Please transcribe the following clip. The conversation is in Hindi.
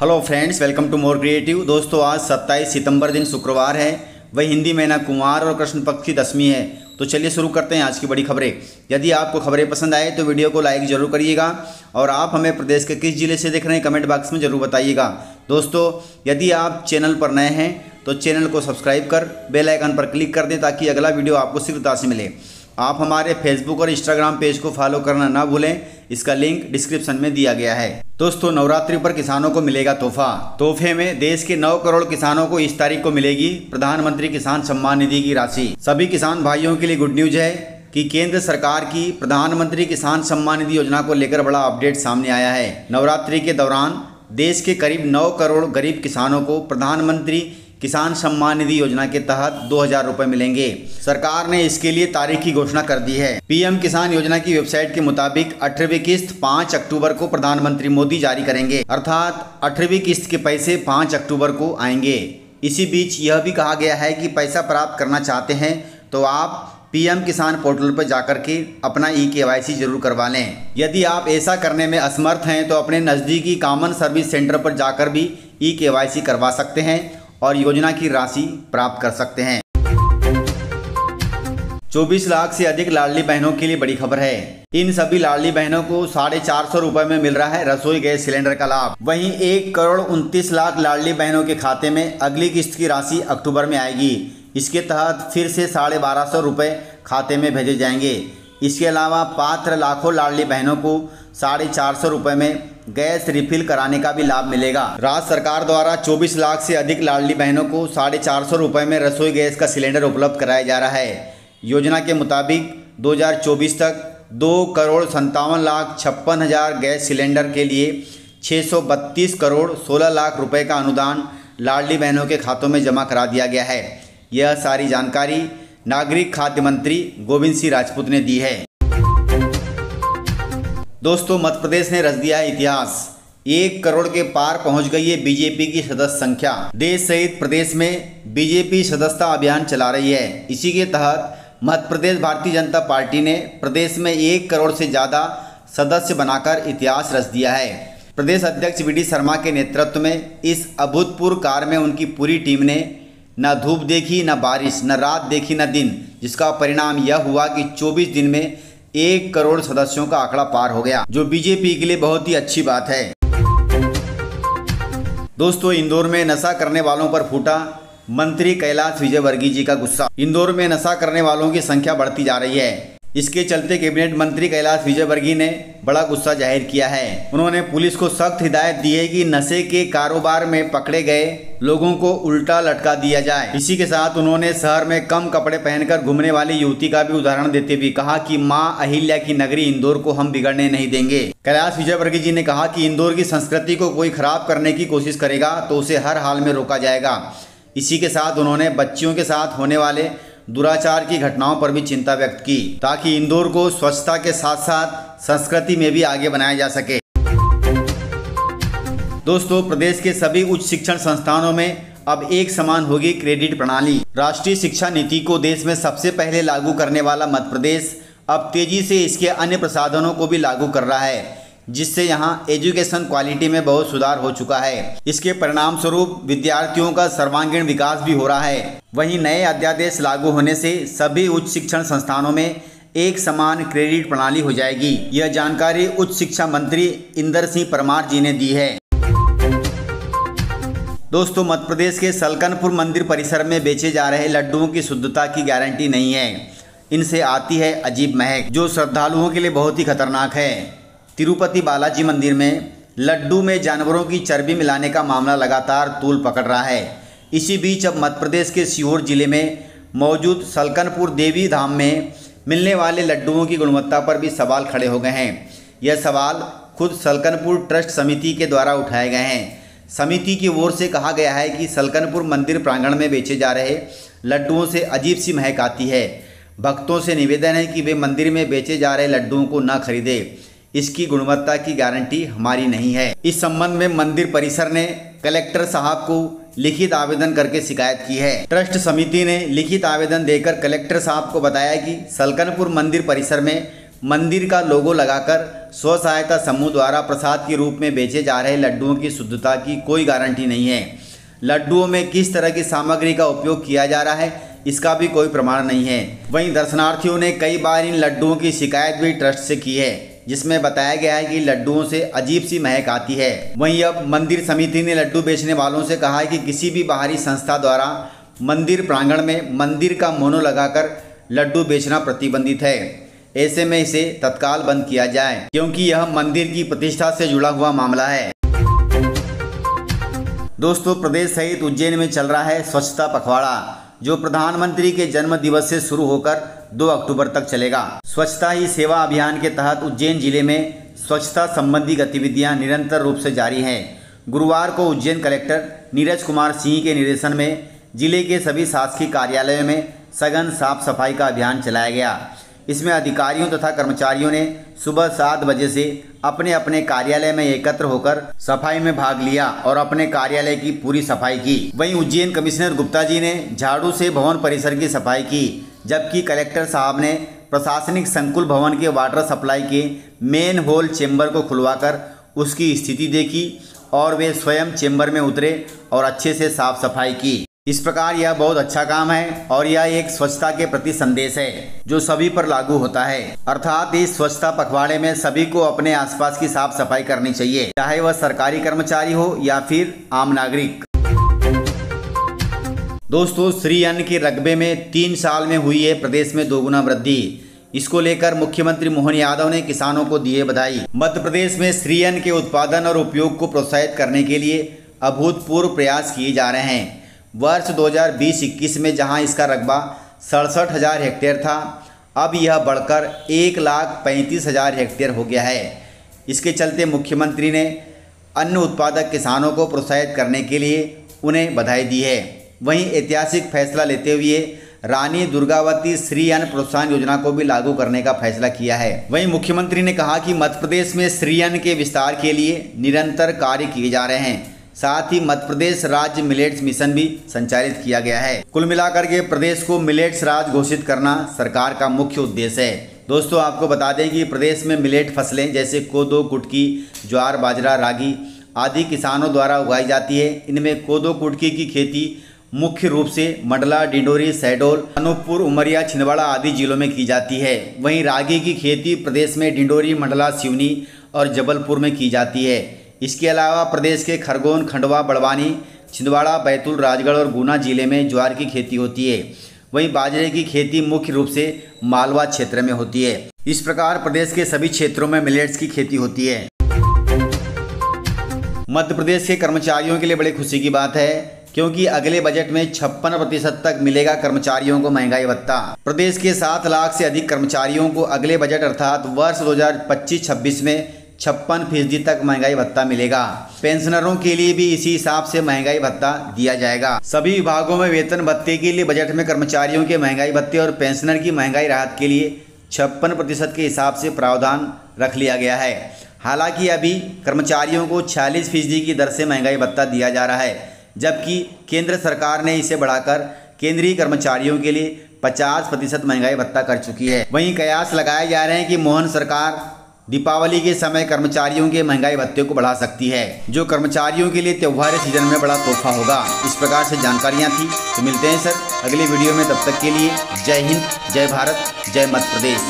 Hello friends welcome to more creative दोस्तों, आज 27 सितंबर दिन शुक्रवार है। वही हिंदी महीना कुमार और कृष्ण पक्ष की दसवीं है। तो चलिए शुरू करते हैं आज की बड़ी खबरें। यदि आपको खबरें पसंद आए तो वीडियो को लाइक ज़रूर करिएगा और आप हमें प्रदेश के किस ज़िले से देख रहे हैं कमेंट बॉक्स में ज़रूर बताइएगा। दोस्तों, यदि आप चैनल पर नए हैं तो चैनल को सब्सक्राइब कर बेल आइकन पर क्लिक कर दें ताकि अगला वीडियो आपको शीघ्रता से मिले। आप हमारे फेसबुक और इंस्टाग्राम पेज को फॉलो करना ना भूलें। इसका लिंक डिस्क्रिप्शन में दिया गया है। दोस्तों, नवरात्रि पर किसानों को मिलेगा तोहफा। तोहफे में देश के 9 करोड़ किसानों को इस तारीख को मिलेगी प्रधानमंत्री किसान सम्मान निधि की राशि। सभी किसान भाइयों के लिए गुड न्यूज़ है कि केंद्र सरकार की प्रधानमंत्री किसान सम्मान निधि योजना को लेकर बड़ा अपडेट सामने आया है। नवरात्रि के दौरान देश के करीब 9 करोड़ गरीब किसानों को प्रधानमंत्री किसान सम्मान निधि योजना के तहत दो हज़ार रूपए मिलेंगे। सरकार ने इसके लिए तारीख की घोषणा कर दी है। पीएम किसान योजना की वेबसाइट के मुताबिक अठारहवीं किस्त पाँच अक्टूबर को प्रधानमंत्री मोदी जारी करेंगे। अर्थात अठारहवीं किस्त के पैसे पाँच अक्टूबर को आएँगे। इसी बीच यह भी कहा गया है कि पैसा प्राप्त करना चाहते हैं तो आप पीएम किसान पोर्टल पर जाकर के अपना ई के ज़रूर करवा लें। यदि आप ऐसा करने में असमर्थ हैं तो अपने नज़दीकी कॉमन सर्विस सेंटर पर जाकर भी ई के करवा सकते हैं। और योजना की राशि प्राप्त कर सकते हैं। 24 लाख से अधिक लाडली बहनों के लिए बड़ी खबर है। इन सभी लाडली बहनों को साढ़े चार सौ रूपए में मिल रहा है रसोई गैस सिलेंडर का लाभ। वहीं एक करोड़ उनतीस लाख लाडली बहनों के खाते में अगली किस्त की राशि अक्टूबर में आएगी। इसके तहत फिर से साढ़े बारह सौ रूपए खाते में भेजे जाएँगे। इसके अलावा पात्र लाखों लाडली बहनों को साढ़े चार सौ रुपये में गैस रिफिल कराने का भी लाभ मिलेगा। राज्य सरकार द्वारा 24 लाख से अधिक लाडली बहनों को साढ़े चार सौ रुपये में रसोई गैस का सिलेंडर उपलब्ध कराया जा रहा है। योजना के मुताबिक 2024 तक दो करोड़ संतावन लाख छप्पन हज़ार गैस सिलेंडर के लिए 632 करोड़ 16 लाख रुपए का अनुदान लाडली बहनों के खातों में जमा करा दिया गया है। यह सारी जानकारी नागरिक खाद्य मंत्री गोविंद सिंह राजपूत ने दी है। दोस्तों मध्य प्रदेश ने रच दिया इतिहास। एक करोड़ के पार पहुँच गई है बीजेपी की सदस्य संख्या। देश सहित प्रदेश में बीजेपी सदस्यता अभियान चला रही है। इसी के तहत मध्य प्रदेश भारतीय जनता पार्टी ने प्रदेश में एक करोड़ से ज़्यादा सदस्य बनाकर इतिहास रच दिया है। प्रदेश अध्यक्ष वी शर्मा के नेतृत्व में इस अभूतपूर्व कार में उनकी पूरी टीम ने न धूप देखी, न बारिश, न रात देखी, न दिन, जिसका परिणाम यह हुआ कि 24 दिन में एक करोड़ सदस्यों का आंकड़ा पार हो गया, जो बीजेपी के लिए बहुत ही अच्छी बात है। दोस्तों, इंदौर में नशा करने वालों पर फूटा मंत्री कैलाश विजयवर्गीय जी का गुस्सा। इंदौर में नशा करने वालों की संख्या बढ़ती जा रही है। इसके चलते कैबिनेट मंत्री कैलाश विजयवर्गीय ने बड़ा गुस्सा ज़ाहिर किया है। उन्होंने पुलिस को सख्त हिदायत दी है कि नशे के कारोबार में पकड़े गए लोगों को उल्टा लटका दिया जाए। इसी के साथ उन्होंने शहर में कम कपड़े पहनकर घूमने वाली युवती का भी उदाहरण देते हुए कहा कि माँ अहिल्या की नगरी इंदौर को हम बिगड़ने नहीं देंगे। कैलाश विजयवर्गीय जी ने कहा कि इंदौर की संस्कृति को कोई खराब करने की कोशिश करेगा तो उसे हर हाल में रोका जाएगा। इसी के साथ उन्होंने बच्चियों के साथ होने वाले दुराचार की घटनाओं पर भी चिंता व्यक्त की, ताकि इंदौर को स्वच्छता के साथ साथ संस्कृति में भी आगे बनाया जा सके। दोस्तों, प्रदेश के सभी उच्च शिक्षण संस्थानों में अब एक समान होगी क्रेडिट प्रणाली। राष्ट्रीय शिक्षा नीति को देश में सबसे पहले लागू करने वाला मध्य प्रदेश अब तेज़ी से इसके अन्य प्रसाधनों को भी लागू कर रहा है। जिससे यहाँ एजुकेशन क्वालिटी में बहुत सुधार हो चुका है। इसके परिणाम स्वरूप विद्यार्थियों का सर्वांगीण विकास भी हो रहा है। वहीं नए अध्यादेश लागू होने से सभी उच्च शिक्षण संस्थानों में एक समान क्रेडिट प्रणाली हो जाएगी। यह जानकारी उच्च शिक्षा मंत्री इंदर सिंह परमार जी ने दी है। दोस्तों, मध्य प्रदेश के सलकनपुर मंदिर परिसर में बेचे जा रहे लड्डुओं की शुद्धता की गारंटी नहीं है। इनसे आती है अजीब महक, जो श्रद्धालुओं के लिए बहुत ही खतरनाक है। तिरुपति बालाजी मंदिर में लड्डू में जानवरों की चर्बी मिलाने का मामला लगातार तूल पकड़ रहा है। इसी बीच अब मध्य प्रदेश के सीहोर ज़िले में मौजूद सलकनपुर देवी धाम में मिलने वाले लड्डुओं की गुणवत्ता पर भी सवाल खड़े हो गए हैं। यह सवाल खुद सलकनपुर ट्रस्ट समिति के द्वारा उठाए गए हैं। समिति की ओर से कहा गया है कि सलकनपुर मंदिर प्रांगण में बेचे जा रहे लड्डुओं से अजीब सी महक आती है। भक्तों से निवेदन है कि वे मंदिर में बेचे जा रहे लड्डुओं को न खरीदे। इसकी गुणवत्ता की गारंटी हमारी नहीं है। इस संबंध में मंदिर परिसर ने कलेक्टर साहब को लिखित आवेदन करके शिकायत की है। ट्रस्ट समिति ने लिखित आवेदन देकर कलेक्टर साहब को बताया कि सलकनपुर मंदिर परिसर में मंदिर का लोगो लगाकर स्व सहायता समूह द्वारा प्रसाद के रूप में बेचे जा रहे लड्डुओं की शुद्धता की कोई गारंटी नहीं है। लड्डुओं में किस तरह की सामग्री का उपयोग किया जा रहा है, इसका भी कोई प्रमाण नहीं है। वहीं दर्शनार्थियों ने कई बार इन लड्डुओं की शिकायत भी ट्रस्ट से की है। जिसमें बताया गया है कि लड्डुओं से अजीब सी महक आती है। वहीं अब मंदिर समिति ने लड्डू बेचने वालों से कहा है कि किसी भी बाहरी संस्था द्वारा मंदिर प्रांगण में मंदिर का मोनो लगाकर लड्डू बेचना प्रतिबंधित है। ऐसे में इसे तत्काल बंद किया जाए, क्योंकि यह मंदिर की प्रतिष्ठा से जुड़ा हुआ मामला है। दोस्तों, प्रदेश सहित उज्जैन में चल रहा है स्वच्छता पखवाड़ा। जो प्रधानमंत्री के जन्म दिवस से शुरू होकर 2 अक्टूबर तक चलेगा। स्वच्छता ही सेवा अभियान के तहत उज्जैन ज़िले में स्वच्छता संबंधी गतिविधियाँ निरंतर रूप से जारी हैं। गुरुवार को उज्जैन कलेक्टर नीरज कुमार सिंह के निर्देशन में ज़िले के सभी शासकीय कार्यालयों में सघन साफ़ सफ़ाई का अभियान चलाया गया। इसमें अधिकारियों तथा कर्मचारियों ने सुबह सात बजे से अपने अपने कार्यालय में एकत्र होकर सफ़ाई में भाग लिया और अपने कार्यालय की पूरी सफ़ाई की। वहीं उज्जैन कमिश्नर गुप्ता जी ने झाड़ू से भवन परिसर की सफ़ाई की, जबकि कलेक्टर साहब ने प्रशासनिक संकुल भवन के वाटर सप्लाई के मेन होल चेम्बर को खुलवाकर उसकी स्थिति देखी और वे स्वयं चेम्बर में उतरे और अच्छे से साफ़ सफ़ाई की। इस प्रकार यह बहुत अच्छा काम है और यह एक स्वच्छता के प्रति संदेश है, जो सभी पर लागू होता है। अर्थात इस स्वच्छता पखवाड़े में सभी को अपने आसपास की साफ़ सफ़ाई करनी चाहिए, चाहे वह सरकारी कर्मचारी हो या फिर आम नागरिक। दोस्तों, श्री अन्न के रकबे में तीन साल में हुई है प्रदेश में दोगुना वृद्धि। इसको लेकर मुख्यमंत्री मोहन यादव ने किसानों को दिए बधाई। मध्य प्रदेश में श्री अन्न के उत्पादन और उपयोग को प्रोत्साहित करने के लिए अभूतपूर्व प्रयास किए जा रहे हैं। वर्ष 2020-21 में जहाँ इसका रकबा सड़सठ हज़ार हेक्टेयर था, अब यह बढ़कर एक लाख पैंतीस हज़ार हेक्टेयर हो गया है। इसके चलते मुख्यमंत्री ने अन्न उत्पादक किसानों को प्रोत्साहित करने के लिए उन्हें बधाई दी है। वहीं ऐतिहासिक फैसला लेते हुए रानी दुर्गावती श्री अन्न प्रोत्साहन योजना को भी लागू करने का फैसला किया है। वहीं मुख्यमंत्री ने कहा कि मध्य प्रदेश में श्री अन्न के विस्तार के लिए निरंतर कार्य किए जा रहे हैं। साथ ही मध्य प्रदेश राज्य मिलेट्स मिशन भी संचालित किया गया है। कुल मिलाकर के प्रदेश को मिलेट्स राज घोषित करना सरकार का मुख्य उद्देश्य है। दोस्तों, आपको बता दें कि प्रदेश में मिलेट फ़सलें जैसे कोदो, कुटकी, ज्वार, बाजरा, रागी आदि किसानों द्वारा उगाई जाती है। इनमें कोदो, कुटकी की खेती मुख्य रूप से मंडला, डिंडोरी शहडोल अनूपपुर, उमरिया, छिंदवाड़ा आदि जिलों में की जाती है। वहीं रागी की खेती प्रदेश में डिंडोरी, मंडला, सिवनी और जबलपुर में की जाती है। इसके अलावा प्रदेश के खरगोन, खंडवा, बड़वानी, छिंदवाड़ा, बैतूल, राजगढ़ और गुना ज़िले में ज्वार की खेती होती है। वहीं बाजरे की खेती मुख्य रूप से मालवा क्षेत्र में होती है। इस प्रकार प्रदेश के सभी क्षेत्रों में मिलेट्स की खेती होती है। मध्य प्रदेश के कर्मचारियों के लिए बड़ी खुशी की बात है, क्योंकि अगले बजट में छप्पन प्रतिशत तक मिलेगा कर्मचारियों को महँगाई भत्ता। प्रदेश के सात लाख से अधिक कर्मचारियों को अगले बजट अर्थात वर्ष 2025-26 में छप्पन फ़ीसदी तक महँगाई भत्ता मिलेगा। पेंशनरों के लिए भी इसी हिसाब से महँगाई भत्ता दिया जाएगा। सभी विभागों में वेतन भत्ते के लिए बजट में कर्मचारियों के महँगाई भत्ते और पेंशनर की महँगाई राहत के लिए छप्पन प्रतिशत के हिसाब से प्रावधान रख लिया गया है। हालाँकि अभी कर्मचारियों को छियालीस फ़ीसदी की दर से महँगाई भत्ता दिया जा रहा है, जबकि केंद्र सरकार ने इसे बढ़ाकर केंद्रीय कर्मचारियों के लिए 50 प्रतिशत महँगाई भत्ता कर चुकी है। वहीं कयास लगाए जा रहे हैं कि मोहन सरकार दीपावली के समय कर्मचारियों के महँगाई भत्ते को बढ़ा सकती है, जो कर्मचारियों के लिए त्योहार सीज़न में बड़ा तोहफा होगा। इस प्रकार से जानकारियाँ थी। तो मिलते हैं, सर। अगले वीडियो में तब तक के लिए जय हिंद, जय भारत, जय मध्य प्रदेश।